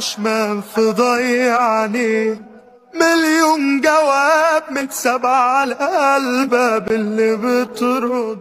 عشمان في ضيعني مليون جواب متساب على الباب اللي بترد